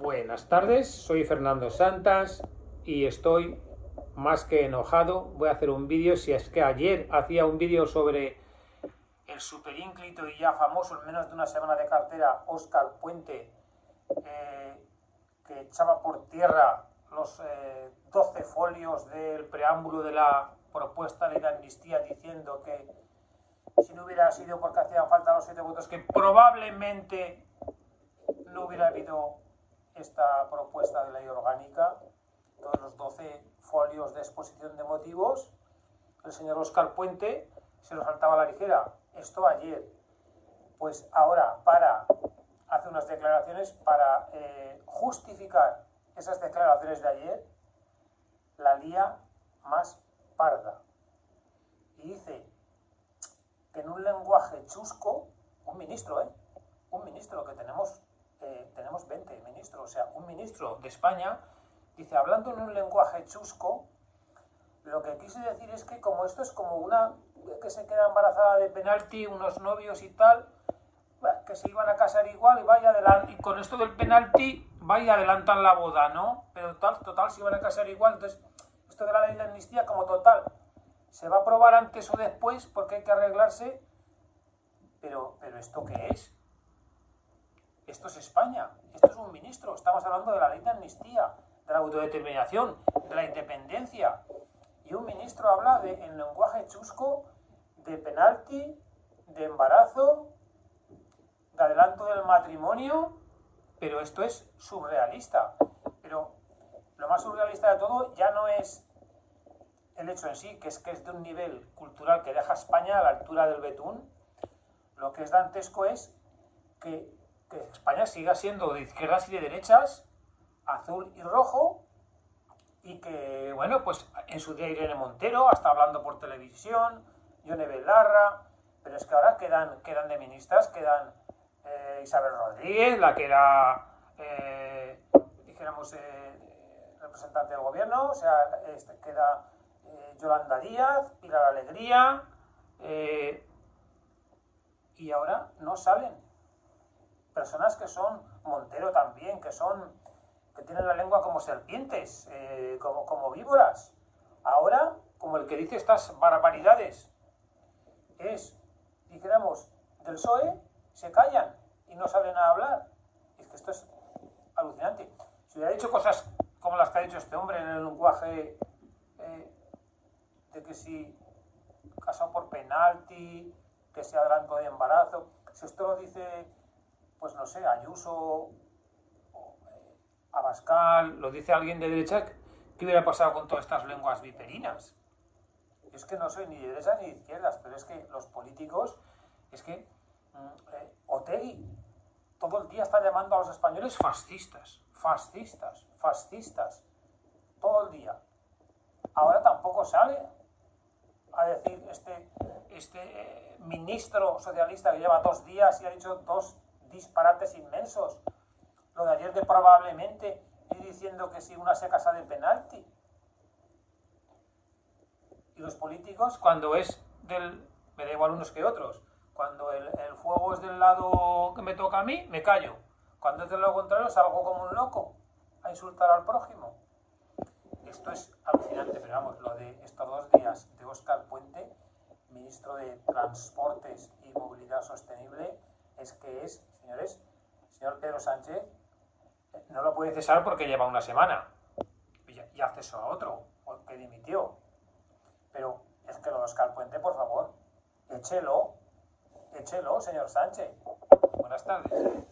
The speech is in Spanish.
Buenas tardes, soy Fernando Santas y estoy más que enojado. Voy a hacer un vídeo, si es que ayer hacía un vídeo sobre el superínclito y ya famoso en menos de una semana de cartera, Oscar Puente, eh, que echaba por tierra los 12 eh, folios del preámbulo de la propuesta de amnistía diciendo que si no hubiera sido porque hacían falta los siete votos, que probablemente no hubiera habido esta propuesta de ley orgánica, todos los 12 folios de exposición de motivos, el señor Oscar Puente se lo saltaba a la ligera. Esto ayer. Pues ahora, para hacer unas declaraciones, para eh, justificar esas declaraciones de ayer, la lía más parda. Y dice que en un lenguaje chusco, un ministro, ¿eh? Un ministro que tenemos tenemos 20 ministros, o sea, un ministro de España dice, hablando en un lenguaje chusco, lo que quise decir es que como esto es como una que se queda embarazada de penalti, unos novios y tal, que se iban a casar igual y vaya adelante, y con esto del penalti vaya adelantan la boda, ¿no? Pero total, total, se iban a casar igual, entonces esto de la ley de amnistía como total, se va a aprobar antes o después porque hay que arreglarse, pero, pero ¿esto qué es? Esto es España, esto es un ministro, estamos hablando de la ley de amnistía, de la autodeterminación, de la independencia. Y un ministro habla de, en lenguaje chusco de penalti, de embarazo, de adelanto del matrimonio, pero esto es surrealista. Pero lo más surrealista de todo ya no es el hecho en sí, que es que es de un nivel cultural que deja a España a la altura del betún. Lo que es dantesco es que que España siga siendo de izquierdas y de derechas, azul y rojo, y que, bueno, pues en su día Irene Montero, hasta hablando por televisión, Yone Belarra, pero es que ahora quedan, quedan de ministras, quedan eh, Isabel Rodríguez, la que era, eh, dijéramos, eh, representante del gobierno, o sea, este, queda Yolanda Díaz, Pilar Alegría, y ahora no salen personas que son, Montero también, que son, que tienen la lengua como serpientes, eh, como, como víboras. Ahora, como el que dice estas barbaridades, es, dijéramos, del PSOE, se callan y no salen a hablar. Es que esto es alucinante. Si hubiera dicho cosas como las que ha dicho este hombre en el lenguaje eh, de que si casado por penalti, que se adelantó de embarazo, si esto lo dice pues no sé, Ayuso, eh, Abascal, lo dice alguien de derecha, ¿qué hubiera pasado con todas estas lenguas viperinas? es que no soy ni de derecha ni de izquierdas, pero es que los políticos, es que mm, eh, Otegi todo el día está llamando a los españoles fascistas, fascistas, fascistas, todo el día. Ahora tampoco sale a decir este, este eh, ministro socialista que lleva dos días y ha dicho dos disparates inmensos. Lo de ayer de probablemente y diciendo que si una se casa de penalti. Y los políticos, cuando es del... me da igual unos que otros. Cuando el, el fuego es del lado que me toca a mí, me callo. Cuando es del lado contrario, salgo como un loco a insultar al prójimo. Esto es alucinante, pero vamos, lo de estos dos días de Óscar Puente, ministro de Transportes y Movilidad Sostenible, es que es señores, señor Pedro Sánchez eh, no lo puede cesar porque lleva una semana y, y acceso a otro, que dimitió. Pero es que lo de Oscar Puente, por favor, échelo, échelo, señor Sánchez. Buenas tardes.